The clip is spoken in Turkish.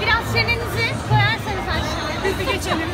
Biraz şenenizi koyarsanız aşağıya. Biz geçelim.